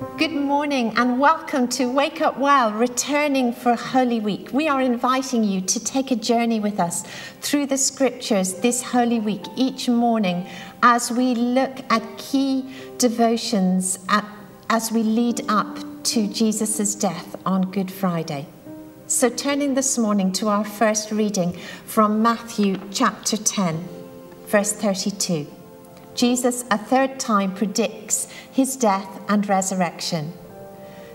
Good morning and welcome to Wake Up Well, returning for Holy Week. We are inviting you to take a journey with us through the scriptures this Holy Week each morning as we look at key devotions at, as we lead up to Jesus' death on Good Friday. So, turning this morning to our first reading from Matthew chapter 10, verse 32. Jesus a third time predicts his death and resurrection.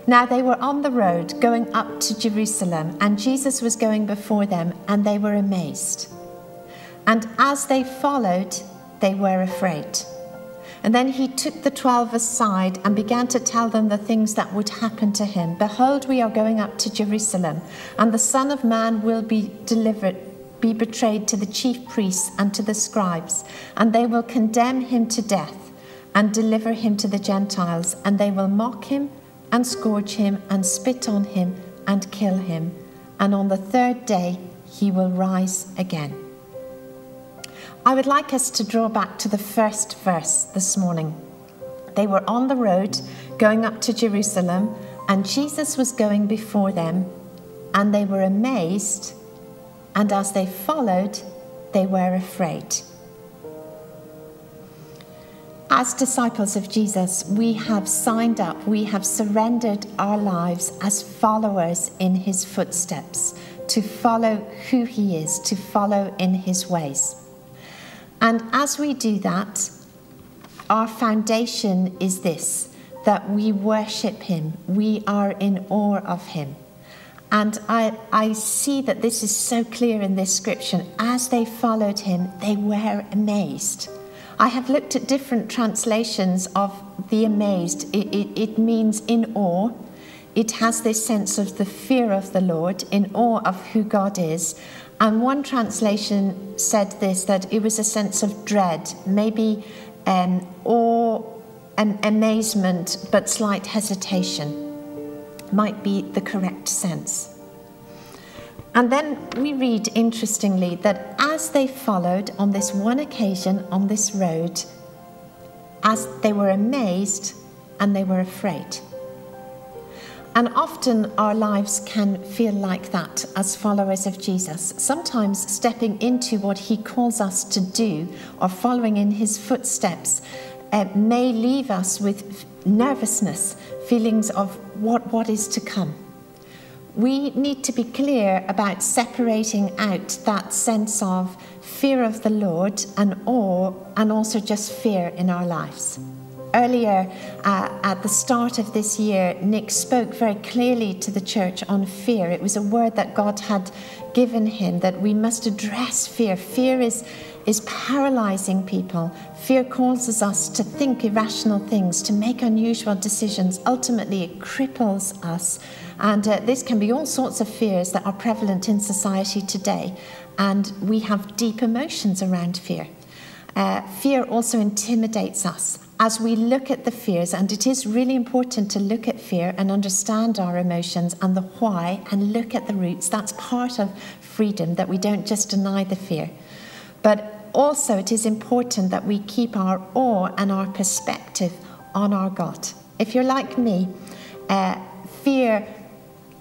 Now they were on the road going up to Jerusalem, and Jesus was going before them, and they were amazed. And as they followed, they were afraid. And then he took the twelve aside and began to tell them the things that would happen to him. Behold, we are going up to Jerusalem, and the Son of Man will be delivered be betrayed to the chief priests and to the scribes, and they will condemn him to death and deliver him to the Gentiles, and they will mock him and scourge him and spit on him and kill him. And on the third day he will rise again. I would like us to draw back to the first verse this morning. They were on the road going up to Jerusalem, and Jesus was going before them, and they were amazed and as they followed, they were afraid. As disciples of Jesus, we have signed up, we have surrendered our lives as followers in his footsteps, to follow who he is, to follow in his ways. And as we do that, our foundation is this that we worship him, we are in awe of him. And I, I see that this is so clear in this scripture. As they followed him, they were amazed. I have looked at different translations of the amazed. It, it, it, means in awe. It has this sense of the fear of the Lord, in awe of who God is. And one translation said this that it was a sense of dread, maybe um, awe and amazement, but slight hesitation might be the correct sense. And then we read interestingly that as they followed on this one occasion on this road, as they were amazed and they were afraid. And often our lives can feel like that as followers of Jesus. Sometimes stepping into what he calls us to do or following in his footsteps uh, may leave us with nervousness, feelings of what, what is to come. We need to be clear about separating out that sense of fear of the Lord and awe, and also just fear in our lives. Earlier, uh, at the start of this year, Nick spoke very clearly to the church on fear. It was a word that God had given him that we must address fear. Fear is is paralyzing people. Fear causes us to think irrational things, to make unusual decisions. Ultimately, it cripples us. And uh, this can be all sorts of fears that are prevalent in society today. And we have deep emotions around fear. Uh, fear also intimidates us as we look at the fears, and it is really important to look at fear and understand our emotions and the why and look at the roots. That's part of freedom, that we don't just deny the fear. But also, it is important that we keep our awe and our perspective on our God. If you're like me, uh, fear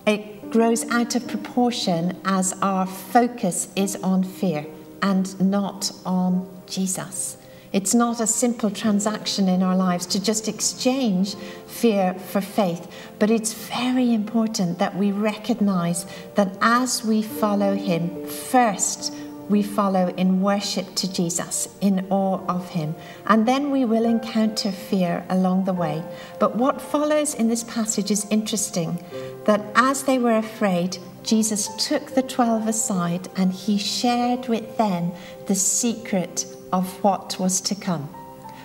it grows out of proportion as our focus is on fear and not on Jesus. It's not a simple transaction in our lives to just exchange fear for faith, but it's very important that we recognize that as we follow Him, first we follow in worship to Jesus, in awe of him. And then we will encounter fear along the way. But what follows in this passage is interesting that as they were afraid, Jesus took the twelve aside and he shared with them the secret of what was to come.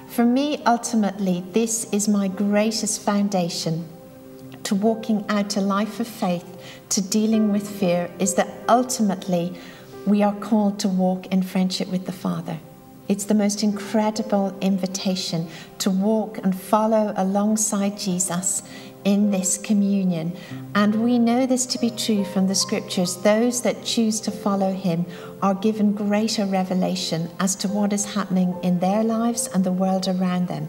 For me, ultimately, this is my greatest foundation to walking out a life of faith, to dealing with fear, is that ultimately we are called to walk in friendship with the Father. It's the most incredible invitation to walk and follow alongside Jesus in this communion. And we know this to be true from the scriptures. Those that choose to follow him are given greater revelation as to what is happening in their lives and the world around them.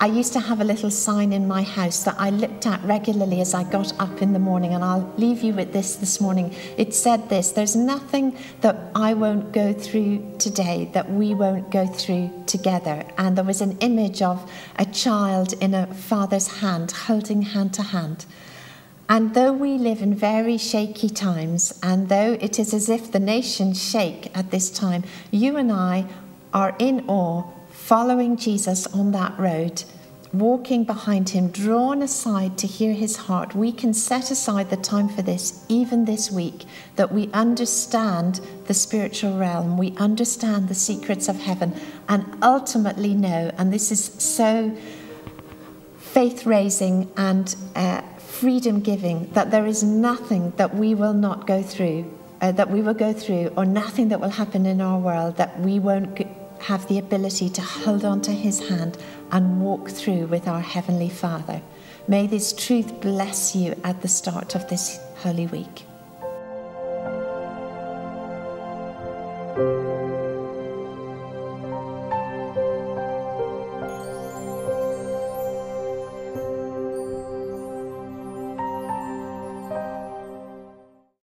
I used to have a little sign in my house that I looked at regularly as I got up in the morning, and I'll leave you with this this morning. It said this There's nothing that I won't go through today that we won't go through together. And there was an image of a child in a father's hand, holding hand to hand. And though we live in very shaky times, and though it is as if the nations shake at this time, you and I are in awe following Jesus on that road, walking behind him, drawn aside to hear his heart, we can set aside the time for this, even this week, that we understand the spiritual realm, we understand the secrets of heaven, and ultimately know, and this is so faith raising and uh, freedom giving, that there is nothing that we will not go through. Uh, that we will go through, or nothing that will happen in our world that we won't have the ability to hold on to his hand and walk through with our Heavenly Father. May this truth bless you at the start of this Holy Week.